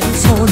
So.